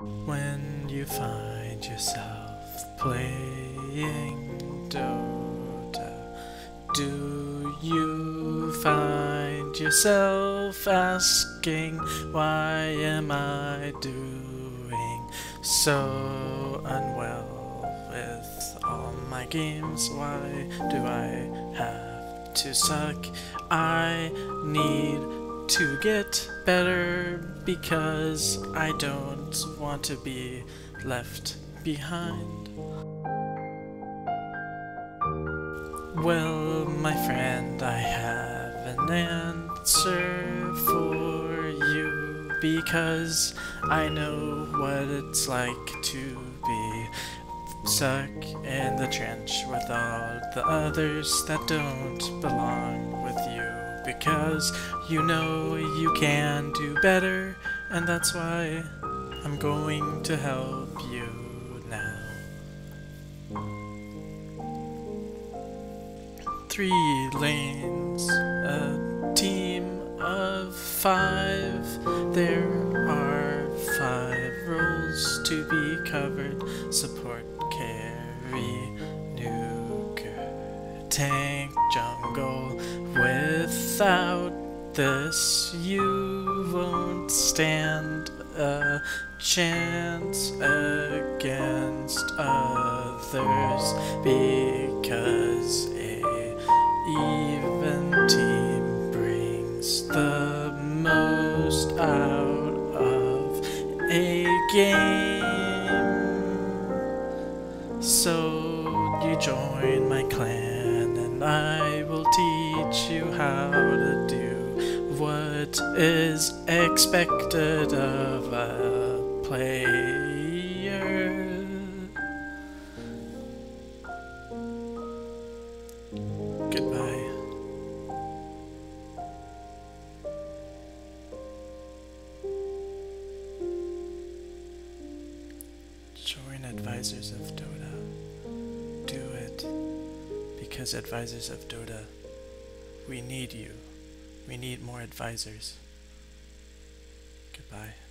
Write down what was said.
When you find yourself playing Dota, do you find yourself asking, Why am I doing so unwell with all my games? Why do I have to suck? I need to get better because I don't want to be left behind. Well, my friend, I have an answer for you because I know what it's like to be stuck in the trench with all the others that don't belong with you because you know you can do better, and that's why I'm going to help you now. Three lanes, a team of five. There are five roles to be covered support, carry, nuker, tank, jungle. Without this, you won't stand a chance against others because a even team brings the most out of a game. So you join my clan and I will teach is expected of a player. Goodbye. Join Advisors of Dota. Do it. Because Advisors of Dota, we need you. We need more advisors. Goodbye.